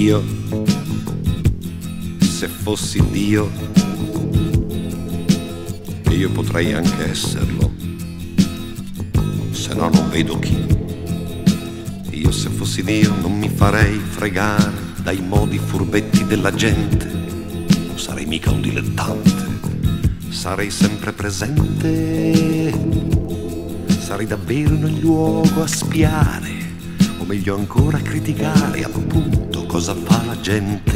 Io, se fossi Dio, io potrei anche esserlo, se no non vedo chi. Io se fossi Dio non mi farei fregare dai modi furbetti della gente, non sarei mica un dilettante, sarei sempre presente, sarei davvero nel luogo a spiare, meglio ancora criticare appunto cosa fa la gente.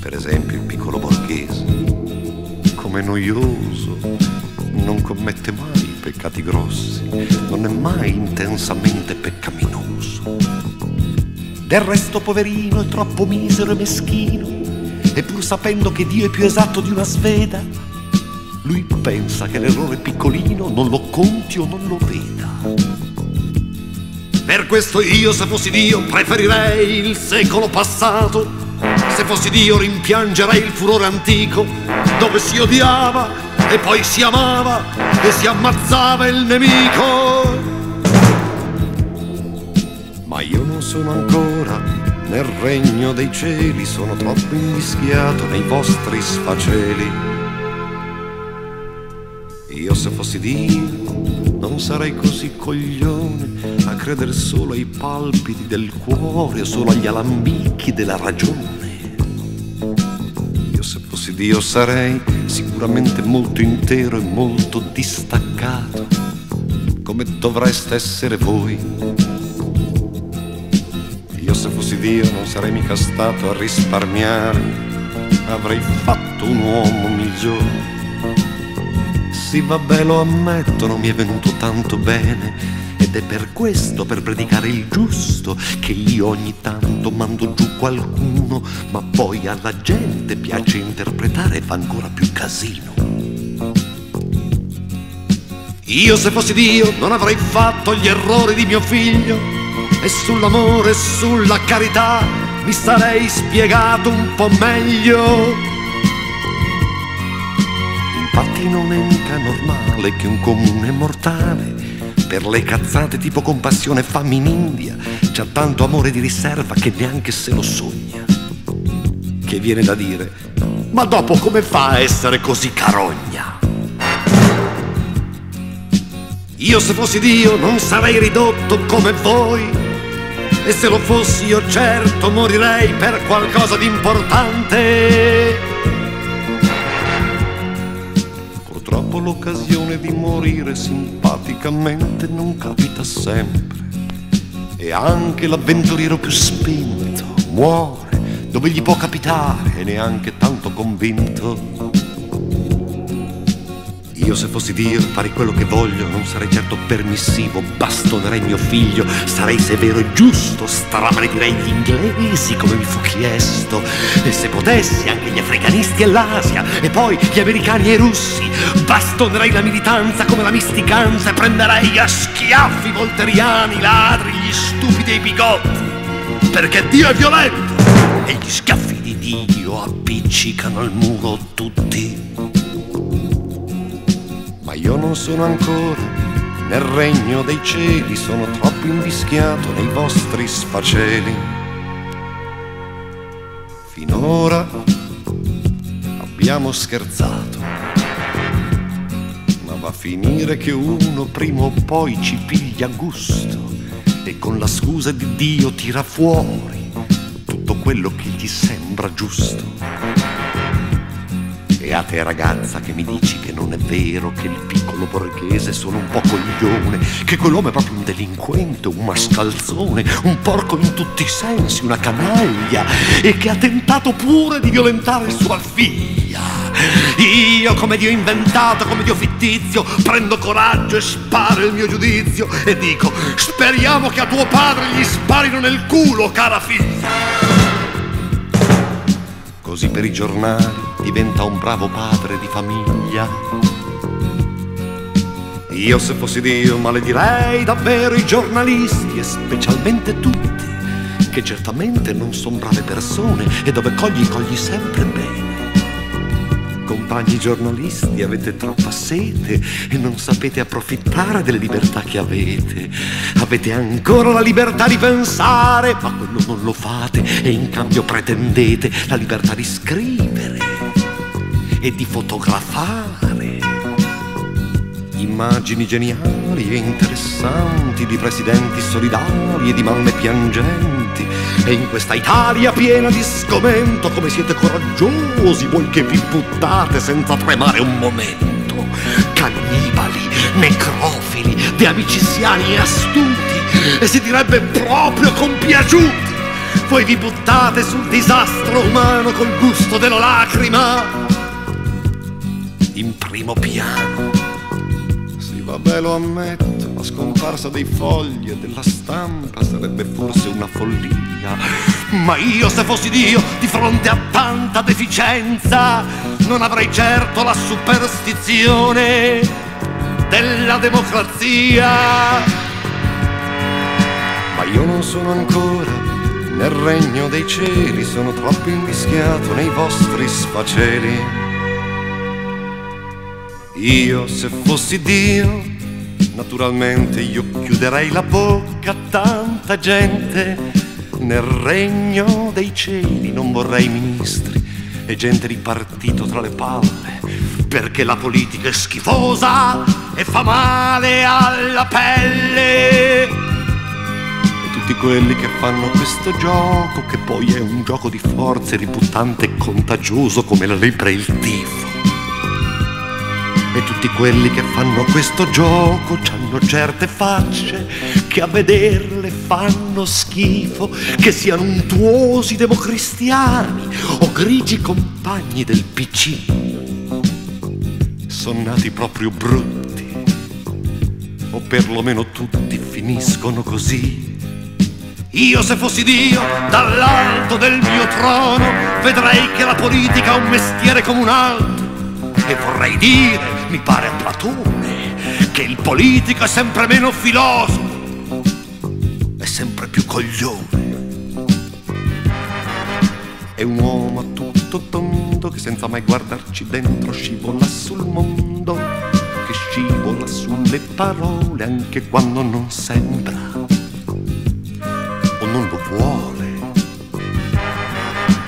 Per esempio il piccolo borghese, come noioso, non commette mai peccati grossi, non è mai intensamente peccaminoso. Del resto poverino è troppo misero e meschino, e pur sapendo che Dio è più esatto di una sveda, lui pensa che l'errore piccolino non lo conti o non lo veda. Per questo io, se fossi Dio, preferirei il secolo passato. Se fossi Dio, rimpiangerei il furore antico, dove si odiava e poi si amava e si ammazzava il nemico. Ma io non sono ancora nel regno dei cieli, sono troppo invischiato nei vostri sfaceli. Io se fossi Dio non sarei così coglione a credere solo ai palpiti del cuore solo agli alambicchi della ragione. Io se fossi Dio sarei sicuramente molto intero e molto distaccato, come dovreste essere voi. Io se fossi Dio non sarei mica stato a risparmiare, avrei fatto un uomo migliore. Sì, vabbè, lo ammetto, non mi è venuto tanto bene. Ed è per questo, per predicare il giusto, che io ogni tanto mando giù qualcuno, ma poi alla gente piace interpretare e fa ancora più casino. Io se fossi Dio non avrei fatto gli errori di mio figlio e sull'amore e sulla carità mi sarei spiegato un po' meglio. Infatti non è mica normale che un comune mortale per le cazzate tipo compassione fammi in India c'ha tanto amore di riserva che neanche se lo sogna. Che viene da dire, ma dopo come fa a essere così carogna? Io se fossi Dio non sarei ridotto come voi e se lo fossi io certo morirei per qualcosa di importante. Purtroppo l'occasione di morire simpaticamente non capita sempre. E anche l'avventuriero più spinto muore dove gli può capitare e neanche tanto convinto. Io se fossi Dio farei quello che voglio, non sarei certo permissivo, bastonerei mio figlio, sarei severo e giusto, stramaleddirei gli inglesi come mi fu chiesto, e se potessi anche gli africanisti e l'Asia, e poi gli americani e i russi, bastonerei la militanza come la misticanza e prenderei a schiaffi i volteriani, i ladri, gli stupidi e i bigotti, perché Dio è violento e gli schiaffi di Dio appiccicano al muro tutti io non sono ancora nel regno dei cieli, sono troppo invischiato nei vostri sfaceli. Finora abbiamo scherzato, ma va a finire che uno prima o poi ci piglia gusto e con la scusa di Dio tira fuori tutto quello che gli sembra giusto. E a te ragazza che mi dici che non è vero che il piccolo borghese sono un po' coglione, che quell'uomo è proprio un delinquente, un mascalzone, un porco in tutti i sensi, una canaglia, e che ha tentato pure di violentare sua figlia. Io come Dio inventato, come Dio fittizio, prendo coraggio e sparo il mio giudizio e dico, speriamo che a tuo padre gli sparino nel culo, cara figlia. Così per i giornali diventa un bravo padre di famiglia. Io se fossi Dio maledirei davvero i giornalisti e specialmente tutti, che certamente non sono brave persone e dove cogli cogli sempre bene. Compagni giornalisti, avete troppa sete e non sapete approfittare delle libertà che avete. Avete ancora la libertà di pensare, ma non, non lo fate e in cambio pretendete la libertà di scrivere e di fotografare. Immagini geniali e interessanti di presidenti solidari e di mamme piangenti. E in questa Italia piena di sgomento, come siete coraggiosi voi che vi buttate senza tremare un momento. Cannibali, necrofili, de amiciziani e astuti, e si direbbe proprio compiaciuti. Voi vi buttate sul disastro umano col gusto della lacrima. In primo piano Vabbè, lo ammetto, la scomparsa dei fogli e della stampa sarebbe forse una follia. Ma io, se fossi Dio, di fronte a tanta deficienza, non avrei certo la superstizione della democrazia. Ma io non sono ancora nel regno dei cieli, sono troppo invischiato nei vostri sfaceli. Io se fossi Dio, naturalmente io chiuderei la bocca a tanta gente. Nel regno dei cieli non vorrei ministri e gente di partito tra le palle, perché la politica è schifosa e fa male alla pelle. Tutti quelli che fanno questo gioco, che poi è un gioco di forze riputtante e contagioso come la lepre e il tifo e tutti quelli che fanno questo gioco hanno certe facce che a vederle fanno schifo, che siano untuosi democristiani o grigi compagni del PC. Sono nati proprio brutti, o perlomeno tutti finiscono così. Io se fossi Dio, dall'alto del mio trono, vedrei che la politica è un mestiere come un altro e vorrei dire, mi pare a Platone, che il politico è sempre meno filosofo, è sempre più coglione. È un uomo a tutto tondo che senza mai guardarci dentro scivola sul mondo, che scivola sulle parole anche quando non sembra o non lo vuole.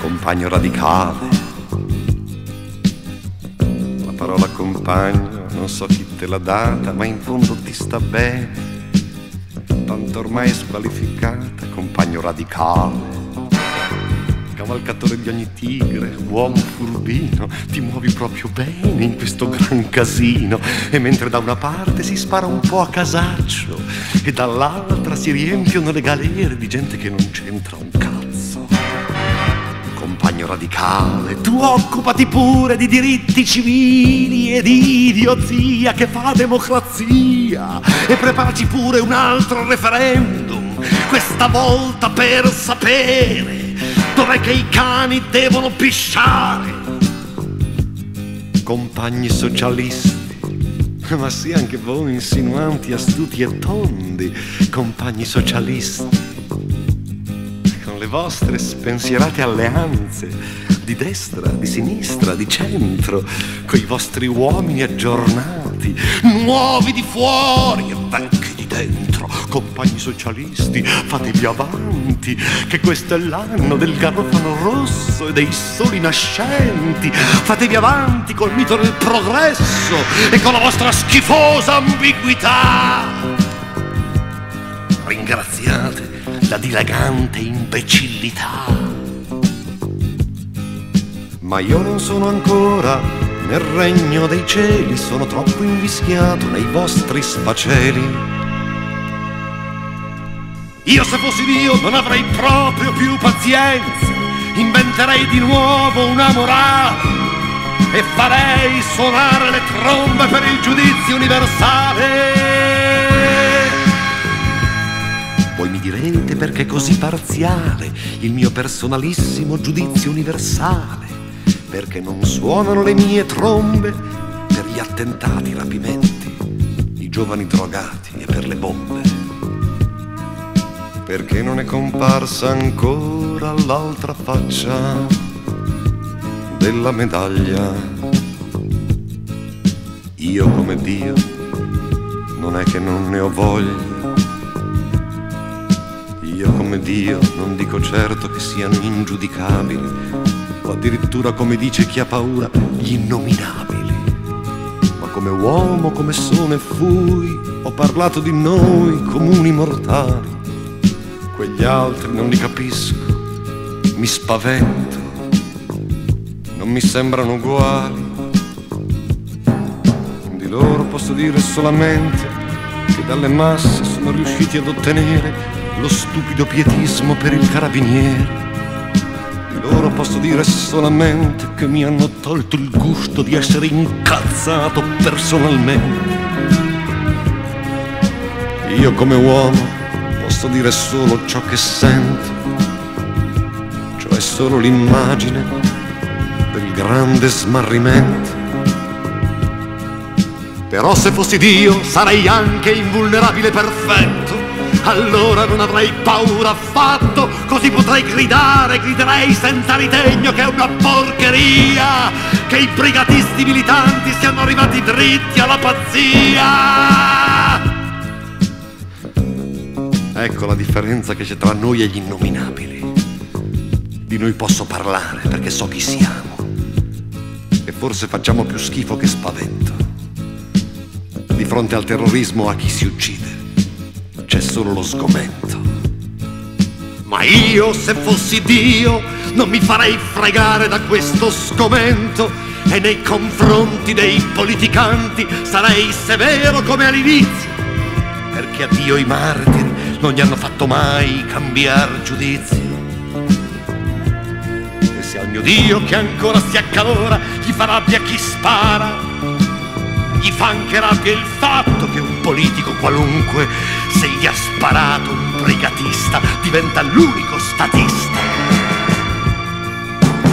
Compagno radicale parola compagno, non so chi te l'ha data, ma in fondo ti sta bene. Tanto ormai è squalificata, compagno radicale. Cavalcatore di ogni tigre, uomo furbino, ti muovi proprio bene in questo gran casino. E mentre da una parte si spara un po' a casaccio e dall'altra si riempiono le galere di gente che non c'entra un cazzo radicale, tu occupati pure di diritti civili e di idiozia che fa democrazia e preparaci pure un altro referendum, questa volta per sapere dov'è che i cani devono pisciare. Compagni socialisti, ma sì anche voi insinuanti, astuti e tondi, compagni socialisti le vostre spensierate alleanze di destra, di sinistra, di centro, coi vostri uomini aggiornati, nuovi di fuori e vecchi di dentro, compagni socialisti, fatevi avanti, che questo è l'anno del garofano rosso e dei soli nascenti, fatevi avanti col mito del progresso e con la vostra schifosa ambiguità. Ringraziate la dilagante imbecillità. Ma io non sono ancora nel regno dei cieli, sono troppo invischiato nei vostri sfaceli. Io se fossi Dio non avrei proprio più pazienza, inventerei di nuovo una morale e farei suonare le trombe per il giudizio universale direte perché così parziale il mio personalissimo giudizio universale, perché non suonano le mie trombe per gli attentati, i rapimenti, i giovani drogati e per le bombe. Perché non è comparsa ancora l'altra faccia della medaglia. Io come Dio non è che non ne ho voglia Io come Dio non dico certo che siano ingiudicabili, o addirittura come dice chi ha paura, gli innominabili. Ma come uomo, come sono e fui, ho parlato di noi comuni mortali. Quegli altri non li capisco, mi spavento, non mi sembrano uguali. Di loro posso dire solamente che dalle masse sono riusciti ad ottenere lo stupido pietismo per il carabiniere. Di loro posso dire solamente che mi hanno tolto il gusto di essere incazzato personalmente. Io come uomo posso dire solo ciò che sento, cioè solo l'immagine del grande smarrimento. Però se fossi Dio sarei anche invulnerabile perfetto allora non avrei paura affatto, così potrei gridare, griderei senza ritegno che è una porcheria, che i brigatisti militanti siano arrivati dritti alla pazzia. Ecco la differenza che c'è tra noi e gli innominabili. Di noi posso parlare perché so chi siamo. E forse facciamo più schifo che spavento. Di fronte al terrorismo a chi si uccide solo lo sgomento. Ma io, se fossi Dio, non mi farei fregare da questo sgomento e nei confronti dei politicanti sarei severo come all'inizio, perché a Dio i martiri non gli hanno fatto mai cambiare giudizi. E se al mio Dio che ancora si accalora gli fa rabbia chi spara, gli fa anche rabbia il fatto che un politico qualunque, se gli ha sparato un brigatista, diventa l'unico statista.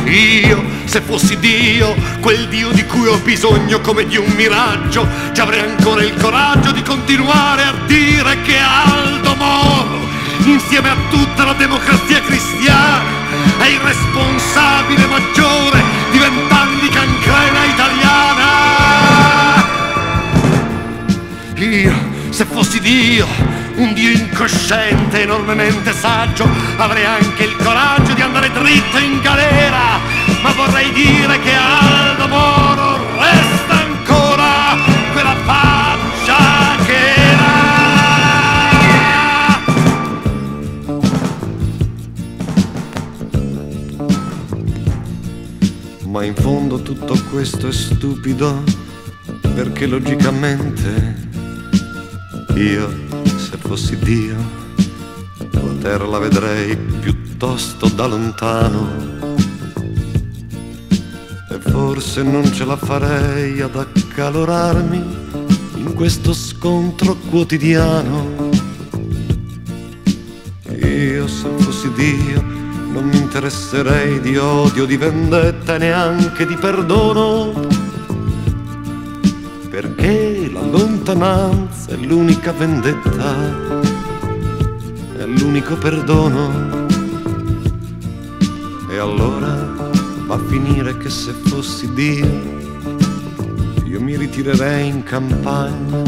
Io, se fossi Dio, quel Dio di cui ho bisogno come di un miraggio, ci avrei ancora il coraggio di continuare a dire che Aldo Moro, insieme a tutta la democrazia cristiana, è il responsabile maggiore di Io, se fossi Dio, un Dio incosciente, enormemente saggio, avrei anche il coraggio di andare dritto in galera, ma vorrei dire che Aldo Moro resta ancora quella faccia che era. Ma in fondo tutto questo è stupido perché logicamente io, se fossi Dio, la terra la vedrei piuttosto da lontano. E forse non ce la farei ad accalorarmi in questo scontro quotidiano. Io, se fossi Dio, non mi interesserei di odio, di vendetta e neanche di perdono perché la lontananza è l'unica vendetta, è l'unico perdono. E allora va a finire che se fossi Dio, io mi ritirerei in campagna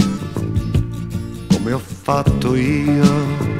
come ho fatto io.